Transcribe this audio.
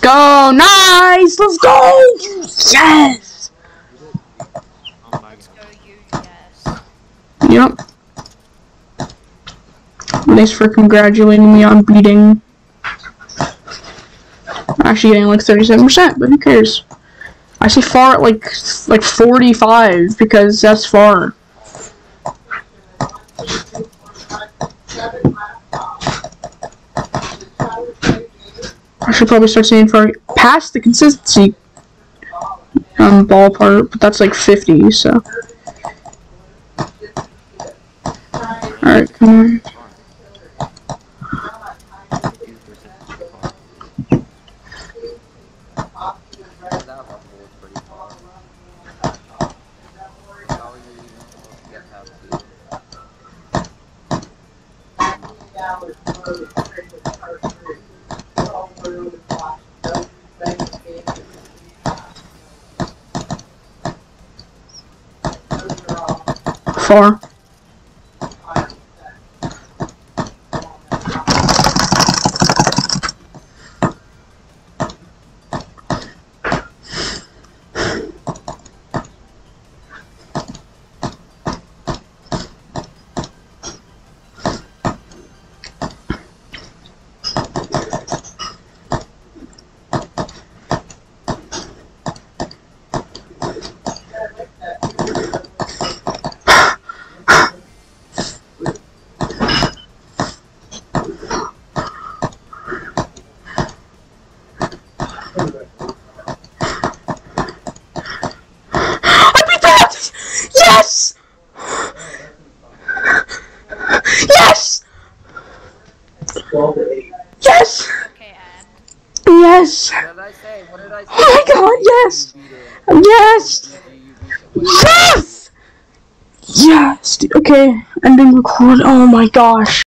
go! Nice! Let's go! Yes! Yep. Thanks for congratulating me on beating. Actually getting like 37%, but who cares? I say far at like like 45 because that's far. I should probably start saying for past the consistency um, ball part, but that's like 50, so. Alright, come on. That level was pretty far. Probably even supposed to get past two. Far. I beat that! Yes! Yes! Yes! Okay, Yes! What did I say? What did I say? Oh my god, yes! You beat it. Yes! You- you beat it. Yes! Yes! dude. Okay, ending record. Oh my gosh.